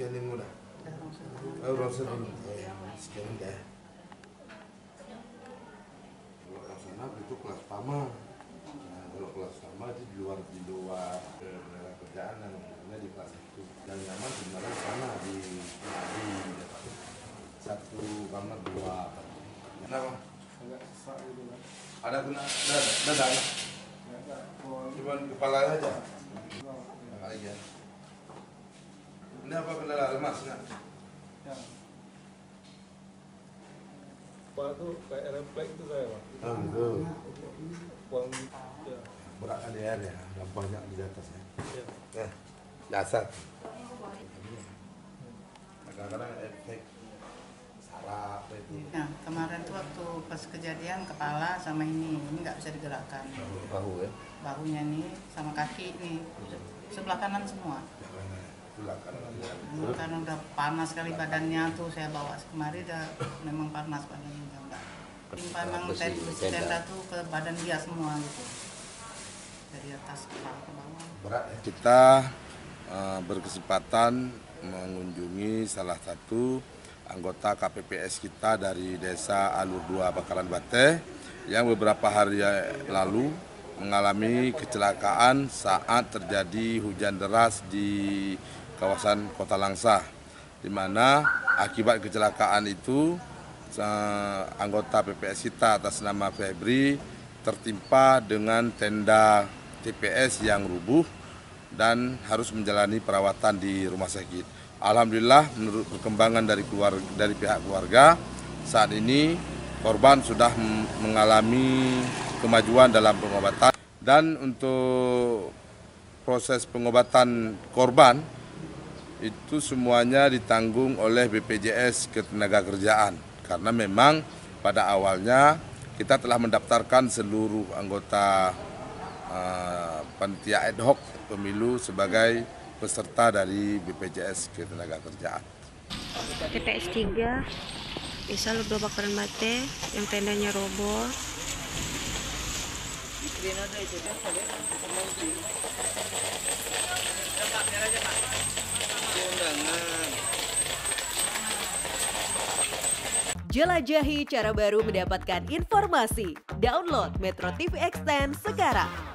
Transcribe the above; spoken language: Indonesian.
scanning muna. Oh, Rosa dah. Kalau sana itu kelas pama. Satu kamar dua. Kenapa? agak sesak gitu kan Ada kena dada, dada ya? ya mau Cuman kepala aja. Nah, aja. Ini apa kendala lemas? Nah? ya Pak tuh kayak refleks tuh saya pak Oh, gitu. uang ya Berat di air ya, ada banyak di atas ya. ya Nah, dasar. Kadang-kadang efek saraf itu. Nah, kemarin tuh waktu pas kejadian kepala sama ini, ini nggak bisa digerakkan. Bahu ya. Bahunya nih sama kaki nih, sebelah kanan semua. Tulang kanan Karena udah panas sekali badannya tuh saya bawa kemari udah memang panas badannya udah enggak. Timpanan Besi, tenda, tuh ke badan dia semua gitu. Dari atas kepala ke bawah. Berat ya. Kita eh, berkesempatan mengunjungi salah satu anggota KPPS kita dari Desa Alur 2 Bakaran Bate yang beberapa hari lalu mengalami kecelakaan saat terjadi hujan deras di kawasan Kota Langsa di mana akibat kecelakaan itu eh, anggota PPS kita atas nama Febri tertimpa dengan tenda TPS yang rubuh dan harus menjalani perawatan di rumah sakit. Alhamdulillah menurut perkembangan dari keluarga dari pihak keluarga saat ini korban sudah mengalami kemajuan dalam pengobatan. Dan untuk proses pengobatan korban itu semuanya ditanggung oleh BPJS Ketenagakerjaan karena memang pada awalnya kita telah mendaftarkan seluruh anggota uh, panitia ad hoc pemilu sebagai peserta dari BPJS Ketenagakerjaan. TPS 3 Desa Lublo Bakaran Bate yang tendanya roboh Jelajahi cara baru mendapatkan informasi. Download Metro TV Extend sekarang.